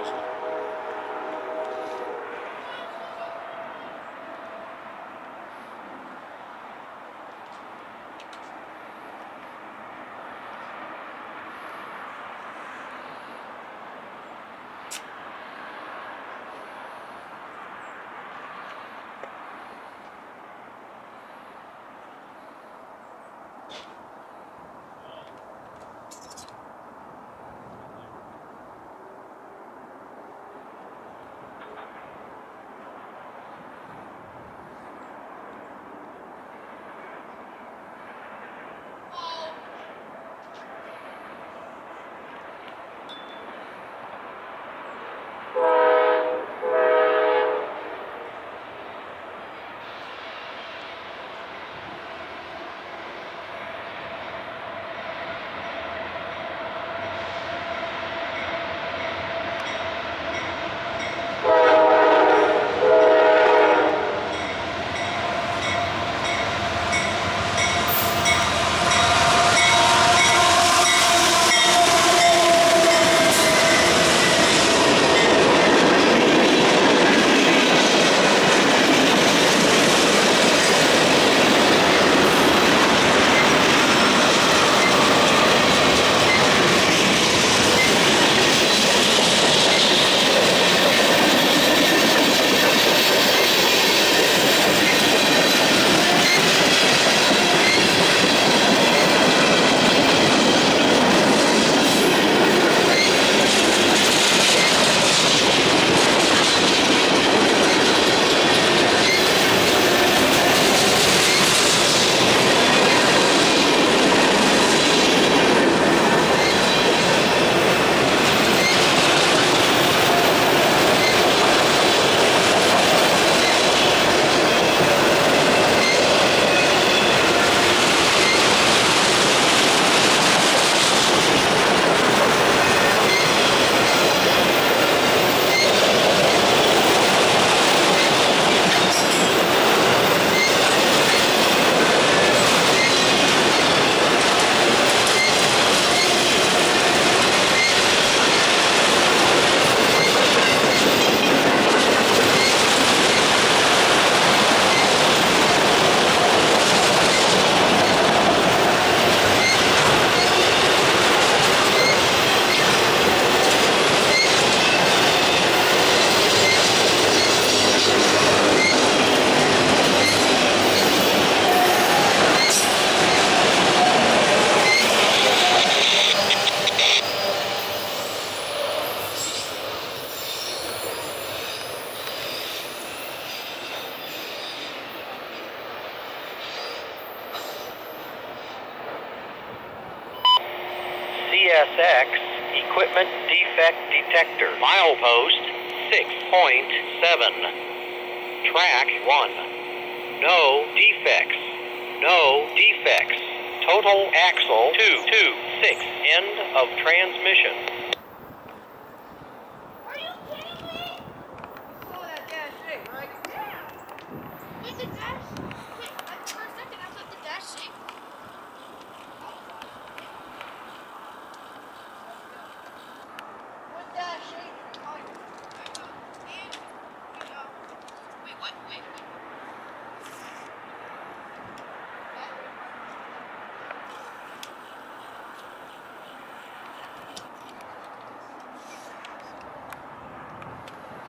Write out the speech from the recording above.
Oslo. CSX Equipment Defect Detector. Milepost 6.7. Track 1. No defects. No defects. Total axle 226. End of transmission.